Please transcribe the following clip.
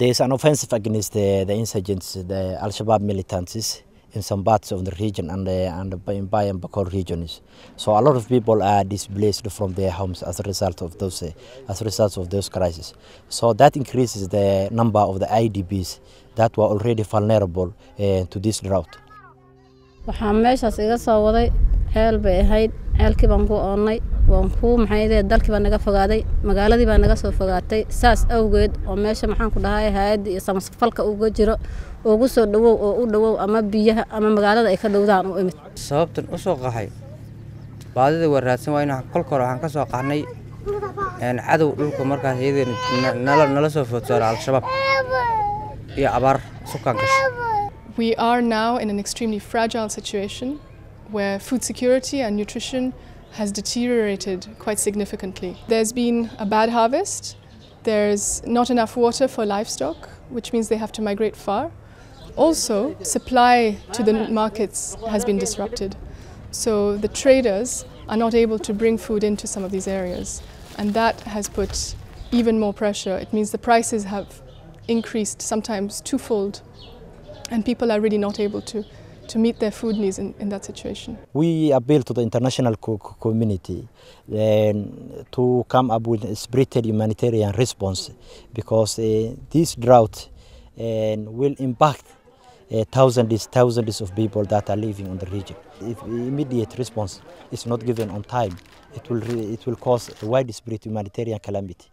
there is an offensive against the, the insurgents, the Al Shabaab militants in some parts of the region and, uh, and in Bay and Bakor regions. So a lot of people are displaced from their homes as a result of those, uh, as a result of those crises. So that increases the number of the IDPs that were already vulnerable uh, to this drought. waxaa meeshaas iga soo waday ceel bay ahayd ceelkii baan ku oonnay waan kuu maxaydee dalkii baa naga fogaaday magaaladii baa naga soo fogaatay. Saas awgeed oo meesha maxaan ku dhahay hay'adda iyo samasfalka uga jiro ugu soo dhowow oo u dhowow ama biyaha ama magaalada ay ka dhowdaan u imid. Sababtan u soo qaxay baadida waa raadsan waa inaan kolka hore waxaan ka soo qaxnay cadow dhulka markaas iyadii nala soo food saaro al-shabaab iyo abaar sukaan gashay We are now in an extremely fragile situation where food security and nutrition has deteriorated quite significantly. There's been a bad harvest, there's not enough water for livestock, which means they have to migrate far. Also, supply to the markets has been disrupted. So the traders are not able to bring food into some of these areas, and that has put even more pressure. It means the prices have increased sometimes twofold and people are really not able to, to meet their food needs in, in that situation. We appeal to the international co community um, to come up with a spirited humanitarian response because uh, this drought uh, will impact uh, thousands, thousands of people that are living in the region. If immediate response is not given on time, it will, it will cause a widespread humanitarian calamity.